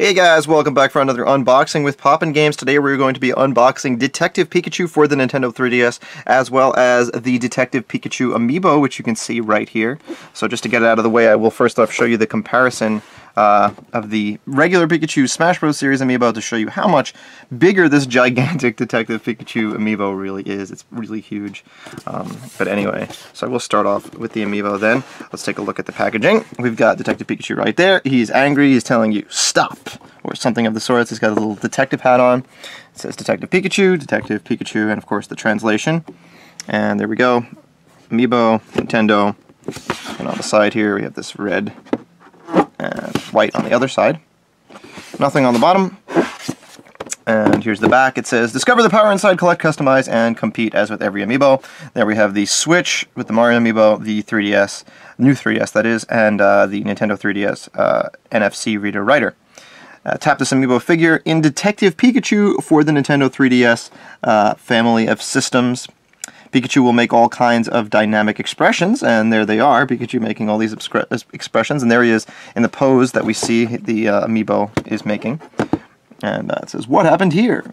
Hey guys, welcome back for another unboxing with POPnGAMES. Today we're going to be unboxing Detective Pikachu for the Nintendo 3DS, as well as the Detective Pikachu Amiibo, which you can see right here. So just to get it out of the way, I will first off show you the comparison uh, of the regular Pikachu Smash Bros. series amiibo to show you how much bigger this gigantic Detective Pikachu amiibo really is. It's really huge. Um, but anyway, so I will start off with the amiibo then. Let's take a look at the packaging. We've got Detective Pikachu right there. He's angry. He's telling you, stop, or something of the sorts. He's got a little detective hat on. It says Detective Pikachu, Detective Pikachu, and of course the translation. And there we go. Amiibo, Nintendo. And on the side here we have this red white on the other side. Nothing on the bottom. And here's the back. It says, Discover the power inside, collect, customize, and compete as with every amiibo. There we have the Switch with the Mario amiibo, the 3DS, new 3DS that is, and uh, the Nintendo 3DS uh, NFC reader writer. Uh, tap this amiibo figure in Detective Pikachu for the Nintendo 3DS uh, family of systems. Pikachu will make all kinds of dynamic expressions, and there they are, Pikachu making all these expressions, and there he is in the pose that we see the uh, amiibo is making. And uh, says, what happened here?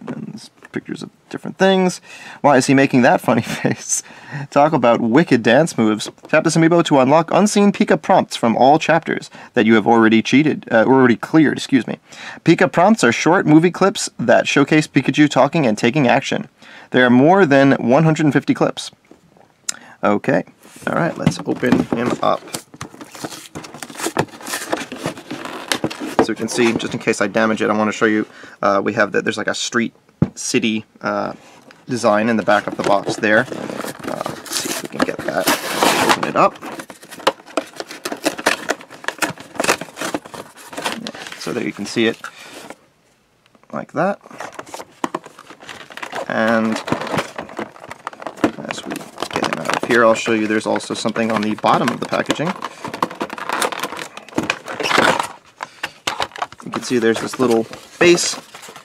Pictures of different things. Why is he making that funny face? Talk about wicked dance moves. Tap this amiibo to unlock unseen Pika prompts from all chapters that you have already cheated, uh, already cleared, excuse me. Pika prompts are short movie clips that showcase Pikachu talking and taking action. There are more than 150 clips. Okay, all right, let's open him up. So you can see, just in case I damage it, I want to show you, uh, we have that there's like a street city uh, design in the back of the box there. Uh, let's see if we can get that. Open it up. So there you can see it like that. And as we get him out of here, I'll show you there's also something on the bottom of the packaging. You can see there's this little base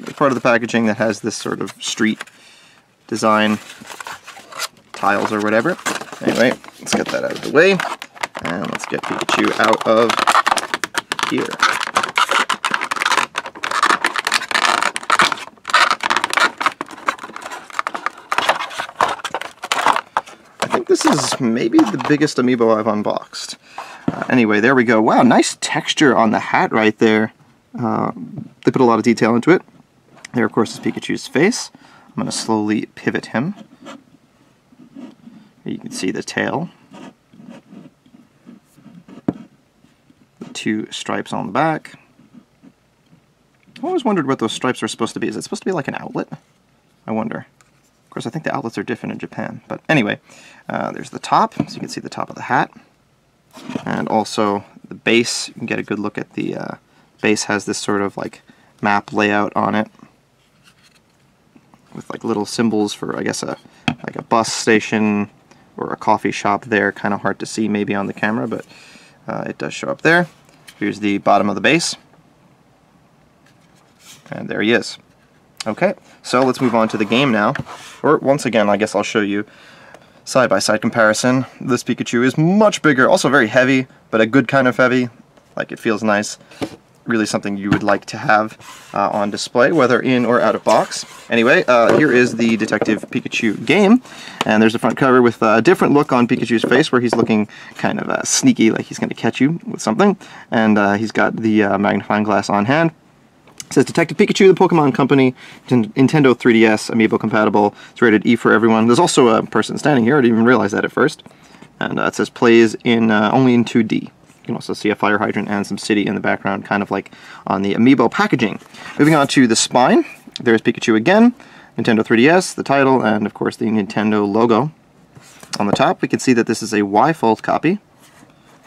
part of the packaging that has this sort of street design tiles or whatever. Anyway, let's get that out of the way. And let's get Pikachu out of here. I think this is maybe the biggest amiibo I've unboxed. Uh, anyway, there we go. Wow, nice texture on the hat right there. Uh, they put a lot of detail into it. There, of course, is Pikachu's face. I'm going to slowly pivot him. You can see the tail. The two stripes on the back. I always wondered what those stripes are supposed to be. Is it supposed to be like an outlet? I wonder. Of course, I think the outlets are different in Japan. But anyway, uh, there's the top, so you can see the top of the hat. And also the base, you can get a good look at the uh, base has this sort of like map layout on it with like little symbols for I guess a like a bus station or a coffee shop there kind of hard to see maybe on the camera but uh, it does show up there here's the bottom of the base and there he is Okay, so let's move on to the game now. Or once again, I guess I'll show you side-by-side -side comparison. This Pikachu is much bigger, also very heavy, but a good kind of heavy. Like, it feels nice. Really something you would like to have uh, on display, whether in or out of box. Anyway, uh, here is the Detective Pikachu game, and there's a front cover with a different look on Pikachu's face, where he's looking kind of uh, sneaky, like he's going to catch you with something, and uh, he's got the uh, magnifying glass on hand. It says Detective Pikachu, the Pokemon Company, Nintendo 3DS, Amiibo compatible. It's rated E for everyone. There's also a person standing here. I didn't even realize that at first. And uh, it says plays in only in 2D. You can also see a fire hydrant and some city in the background, kind of like on the Amiibo packaging. Moving on to the spine, there's Pikachu again, Nintendo 3DS, the title, and of course the Nintendo logo. On the top, we can see that this is a Y-fold copy.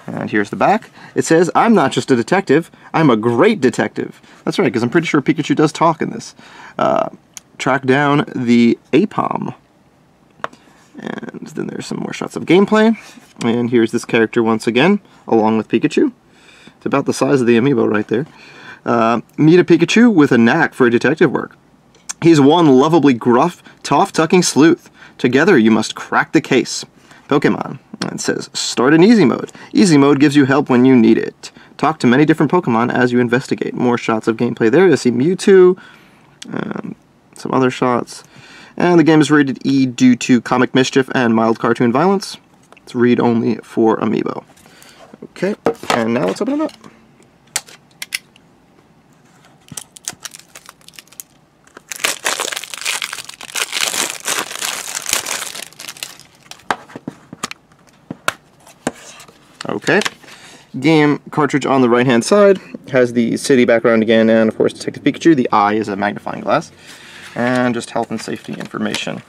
And here's the back. It says, I'm not just a detective, I'm a great detective. That's right, because I'm pretty sure Pikachu does talk in this. Uh, track down the Aipom. And then there's some more shots of gameplay. And here's this character once again, along with Pikachu. It's about the size of the amiibo right there. Uh, meet a Pikachu with a knack for detective work. He's one lovably gruff, tough-tucking sleuth. Together you must crack the case. Pokemon. It says, start in easy mode. Easy mode gives you help when you need it. talk to many different Pokemon as you investigate. More shots of gameplay there. You'll see Mewtwo, um, some other shots. And the game is rated E due to comic mischief and mild cartoon violence. It's read only for Amiibo. Okay, and now let's open it up. Okay. Game cartridge on the right hand side has the city background again, and of course Detective Pikachu. The eye is a magnifying glass. And just health and safety information.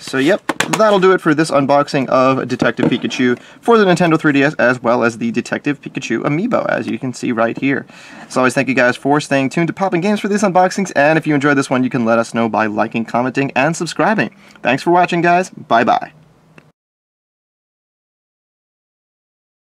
So yep, that'll do it for this unboxing of Detective Pikachu for the Nintendo 3DS as well as the Detective Pikachu Amiibo as you can see right here. As always, thank you guys for staying tuned to POPnGAMES for these unboxings and if you enjoyed this one you can let us know by liking, commenting, and subscribing. Thanks for watching guys, bye bye.